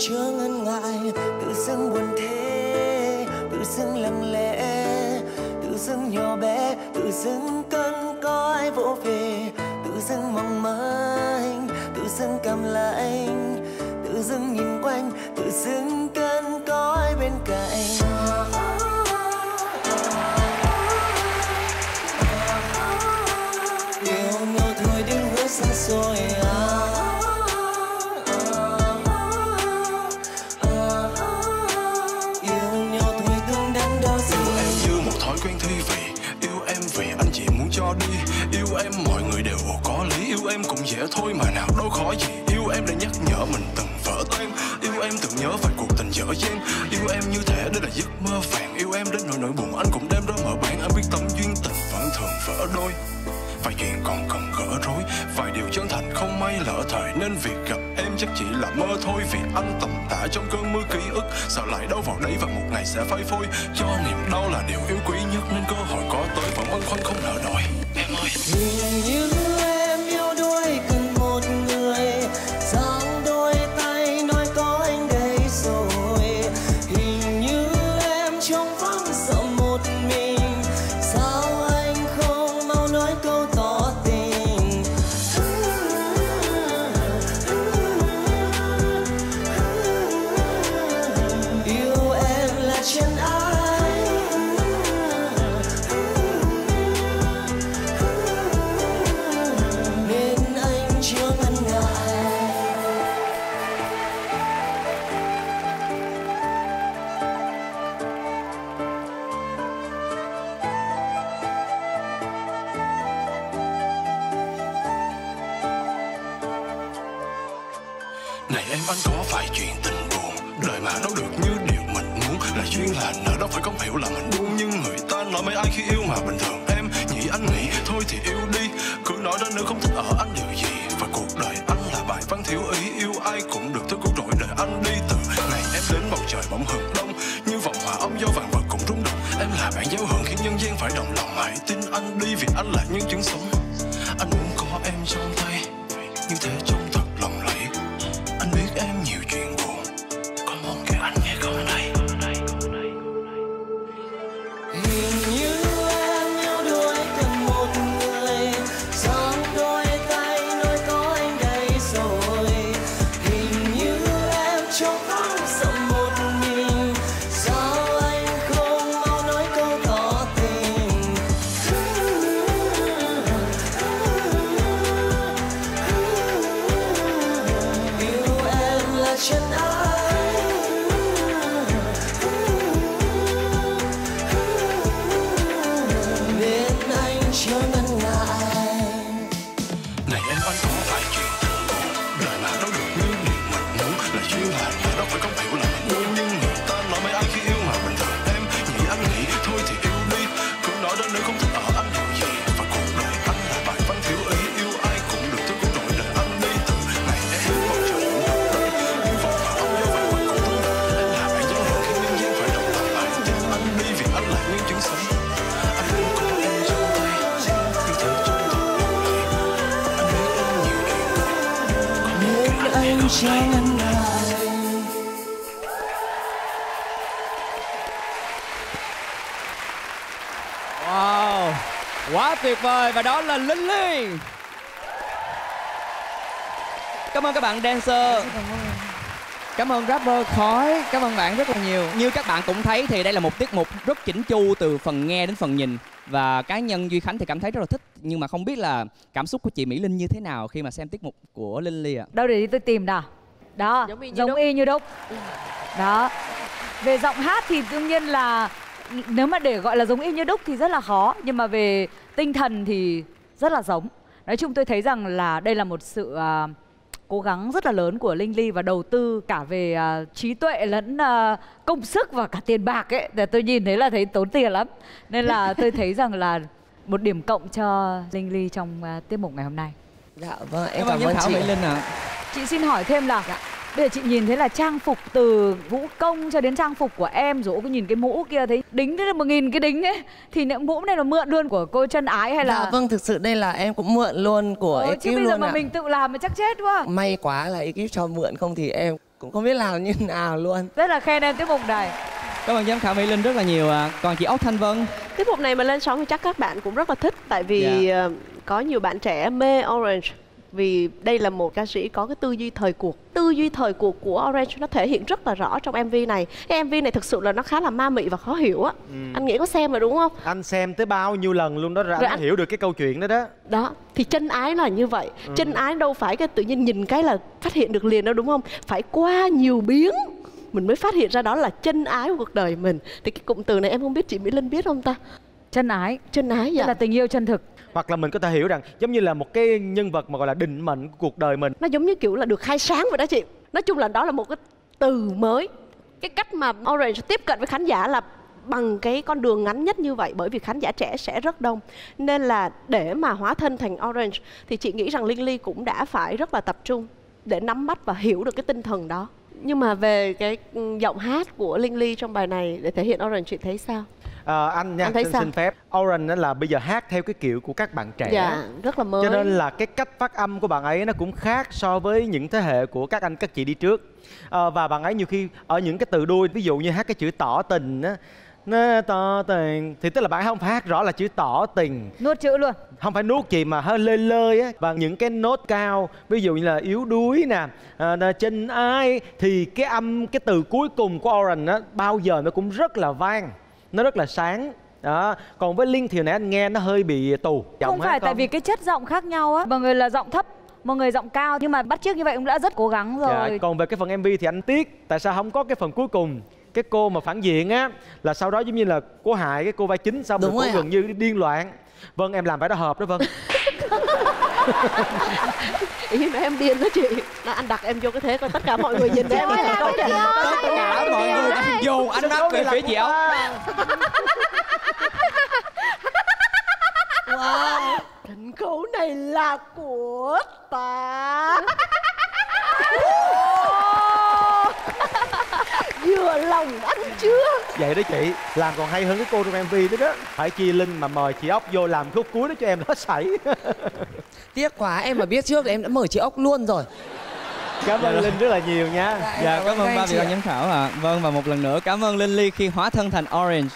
chưa ngần ngại, tự dưng buồn thế, tự dưng lặng lẽ, tự dưng nhỏ bé, tự dưng cơn coi vỗ về, tự dưng mong manh, tự dưng cầm lạnh quen thi vị yêu em vì anh chỉ muốn cho đi. Yêu em, mọi người đều có lý, yêu em cũng dễ thôi mà nào đâu khó gì. Yêu em để nhắc nhở mình từng vỡ tan. Yêu em từng nhớ về cuộc tình dở dang yêu em như thể đây là giấc mơ vàng. Yêu em đến nỗi nỗi buồn anh cũng đem đó mở bán. Anh biết tâm duyên tình vẫn thường vỡ đôi vài chuyện còn cần gỡ rối. Vài điều chân thành không may lỡ thời. Nên việc gặp em chắc chỉ là mơ thôi. Vì anh tầm tã trong cơn mưa ký ức. Sợ lại đâu vào đấy và một ngày sẽ phai phôi. Cho niềm đau là điều yêu quý nhất. Nên cơ hội có tới vẫn băn khoăn không nỡ nổi. Em ơi. Như Này, em anh có vài chuyện tình buồn Đời mà đâu được như điều mình muốn. Là duyên là nợ, đâu phải không hiểu là mình buông. Nhưng người ta nói mấy ai khi yêu mà bình thường. Em nghĩ anh nghĩ thôi thì yêu đi. Cứ nói ra nữa không thích ở anh điều gì? Và cuộc đời anh là bài văn thiếu ý. Yêu ai cũng được thôi cũng đổi đời anh đi Từ ngày em đến bầu trời bỗng hừng đông. Như vòng hòa âm do vàng vật cũng rung động. Em là bạn giáo hưởng khiến nhân gian phải động lòng. Hãy tin anh đi vì anh là nhân chứng sống. Anh muốn có em trong tay. Như thế trong Này anh chưa ngần ngại Wow, quá tuyệt vời và đó là Linh Ly. Cảm ơn các bạn dancer. Cảm ơn rapper Khói, cảm ơn bạn rất là nhiều. Như các bạn cũng thấy thì đây là một tiết mục rất chỉnh chu từ phần nghe đến phần nhìn và cá nhân Duy Khánh thì cảm thấy rất là thích nhưng mà không biết là cảm xúc của chị Mỹ Linh như thế nào khi mà xem tiết mục của Linh Ly ạ. đâu để đi tôi tìm nào đó Giống y như giống đúc. y như đúc đó về giọng hát thì đương nhiên là nếu mà để gọi là giống y như đúc thì rất là khó nhưng mà về tinh thần thì rất là giống nói chung tôi thấy rằng là đây là một sự à, cố gắng rất là lớn của Linh Ly và đầu tư cả về à, trí tuệ lẫn à, công sức và cả tiền bạc ấy. Để tôi nhìn thấy là thấy tốn tiền lắm. Nên là tôi thấy rằng là một điểm cộng cho Linh Ly trong à, tiết mục ngày hôm nay. Dạ vâng em Cảm ơn cảm ơn chị Mỹ Linh ạ. Chị xin hỏi thêm là Bây giờ chị nhìn thấy là trang phục từ vũ công cho đến trang phục của em Rồi cô nhìn cái mũ kia thấy đính thế là một nghìn cái đính ấy. Thì những mũ này là mượn luôn của cô chân ái hay là dạ vâng thực sự đây là em cũng mượn luôn của Ờ, ekip Chứ bây giờ luôn mà ạ. mình tự làm mà chắc chết quá. May quá là ekip cho mượn không thì em cũng không biết làm như nào luôn. Rất là khen em tiết mục này. Cảm ơn giám khảo Mỹ Linh rất là nhiều ạ. Còn chị Ốc Thanh Vân? Tiết mục này mà lên sóng thì chắc các bạn cũng rất là thích tại vì Dạ. ờ, có nhiều bạn trẻ mê Orange vì đây là một ca sĩ có cái tư duy thời cuộc. Tư duy thời cuộc của Orange nó thể hiện rất là rõ trong MV này. Cái MV này thực sự là nó khá là ma mị và khó hiểu á. Anh nghĩ có xem rồi đúng không? Anh xem tới bao nhiêu lần luôn đó rồi anh Rồi anh- hiểu được cái câu chuyện đó đó. Đó thì chân ái là như vậy. Chân ái đâu phải cái tự nhiên nhìn cái là phát hiện được liền đâu đúng không? Phải qua nhiều biến mình mới phát hiện ra đó là chân ái của cuộc đời mình. Thì cái cụm từ này em không biết chị Mỹ Linh biết không ta chân ái. Chân ái tức dạ là tình yêu chân thực. Hoặc là mình có thể hiểu rằng giống như là một cái nhân vật mà gọi là định mệnh của cuộc đời mình. Nó giống như kiểu là được khai sáng vậy đó chị. Nói chung là đó là một cái từ mới. Cái cách mà Orange tiếp cận với khán giả là bằng cái con đường ngắn nhất như vậy bởi vì khán giả trẻ sẽ rất đông. Nên là để mà hóa thân thành Orange thì chị nghĩ rằng Linh Ly cũng đã phải rất là tập trung để nắm bắt và hiểu được cái tinh thần đó. Nhưng mà về cái ừ, giọng hát của Linh Ly trong bài này để thể hiện Orange chị thấy sao? À, anh nha Anh thấy xin, sao? xin phép. Đó là bây giờ hát theo cái kiểu của các bạn trẻ. Dạ, rất là mới. cho nên là cái cách phát âm của bạn ấy nó cũng khác so với những thế hệ của các anh các chị đi trước. À, và bạn ấy nhiều khi ở những cái từ đuôi ví dụ như hát cái chữ tỏ tình á nó tỏ tình. Thì tức là bạn ấy không phải hát rõ là chữ tỏ tình. Nuốt chữ luôn. Không phải nuốt gì mà hơi lơi lơi á. Và những cái nốt cao ví dụ như là yếu đuối nè à, là chân ai thì cái âm cái từ cuối cùng của Orange á bao giờ nó cũng rất là vang nó rất là sáng. Đó. Còn với Linh thì nãy anh nghe nó hơi bị tù. Giọng không phải tại vì cái chất giọng khác nhau á. Một người là giọng thấp một người giọng cao nhưng mà bắt chước như vậy cũng đã rất cố gắng rồi. Dạ, còn về cái phần MV thì anh tiếc tại sao không có cái phần cuối cùng? Cái cô mà phản diện á là sau đó giống như là cô hại cái cô vai chính xong Đúng rồi rồi cô ạ. gần như điên loạn. Vâng em làm phải đó hợp đó vâng ý nói em điên đó chị. Nó anh đặt em vô cái thế coi tất cả mọi người nhìn em. Cái tất cả mọi người đang dù ánh mắt về phía chị ốc Wow, sân khấu này là của ta Vừa lòng anh chưa vậy đó chị làm còn hay hơn cái cô trong MV nữa đó phải chi Linh mà mời chị ốc vô làm khúc cuối đó cho em nó xảy Tiếc quá em mà biết trước thì em đã mời chị ốc luôn rồi. Cảm ơn Linh rất là nhiều nha. Dạ cảm ơn ba vị ban giám khảo ạ. Vâng và một lần nữa cảm ơn linh ly khi hóa thân thành orange